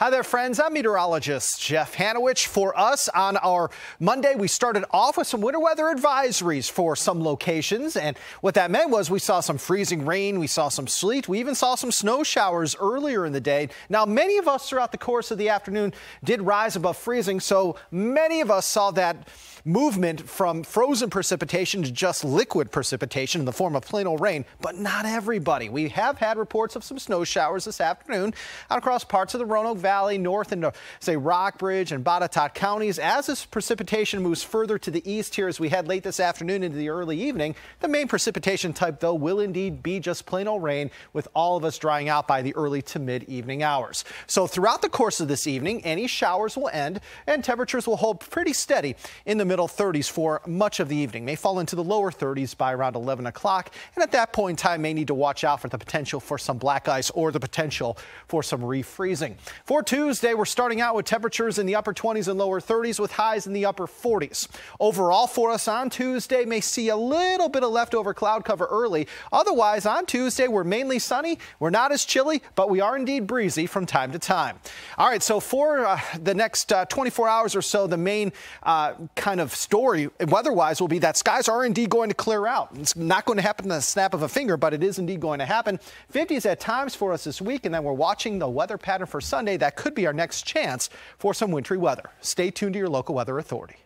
Hi there, friends. I'm meteorologist Jeff Haniewich. For us on our Monday, we started off with some winter weather advisories for some locations. And what that meant was we saw some freezing rain, we saw some sleet, we even saw some snow showers earlier in the day. Now, many of us throughout the course of the afternoon did rise above freezing, so many of us saw that movement from frozen precipitation to just liquid precipitation in the form of plain old rain, but not everybody. We have had reports of some snow showers this afternoon out across parts of the Roanoke Valley, north into, uh, say, Rockbridge and Botetourt counties. As this precipitation moves further to the east here as we head late this afternoon into the early evening, the main precipitation type, though, will indeed be just plain old rain, with all of us drying out by the early to mid evening hours. So throughout the course of this evening, any showers will end and temperatures will hold pretty steady in the middle middle 30s for much of the evening. May fall into the lower 30s by around 11 o'clock. And at that point in time, may need to watch out for the potential for some black ice or the potential for some refreezing. For Tuesday, we're starting out with temperatures in the upper 20s and lower 30s with highs in the upper 40s. Overall for us on Tuesday, may see a little bit of leftover cloud cover early. Otherwise, on Tuesday, we're mainly sunny. We're not as chilly, but we are indeed breezy from time to time. All right, so for uh, the next uh, 24 hours or so, the main uh, kind of story weather-wise will be that skies are indeed going to clear out. It's not going to happen in the snap of a finger, but it is indeed going to happen. 50s at times for us this week, and then we're watching the weather pattern for Sunday. That could be our next chance for some wintry weather. Stay tuned to your local weather authority.